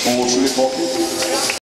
com o Jules